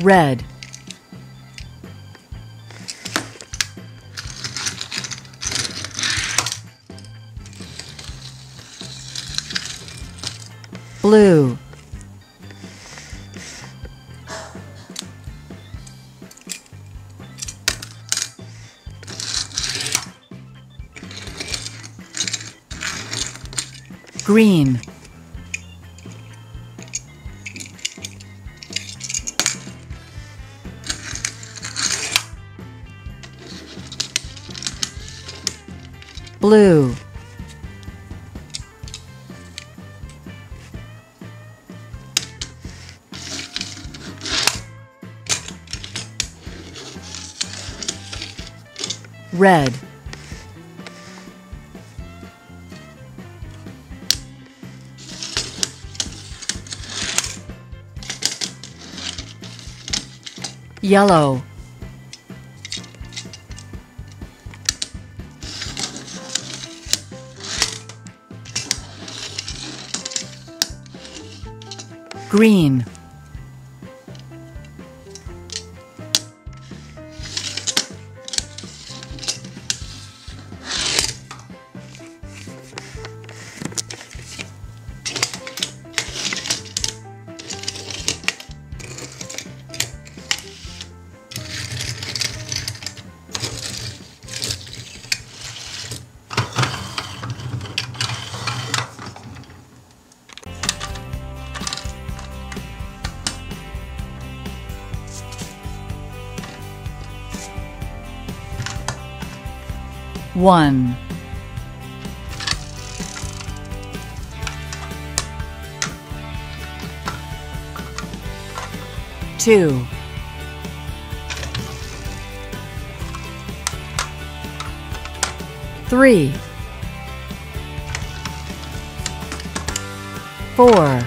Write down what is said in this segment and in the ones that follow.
red, blue, green, blue, red, yellow, green, one, two, three, four,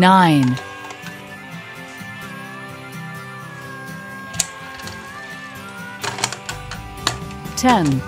nine, ten,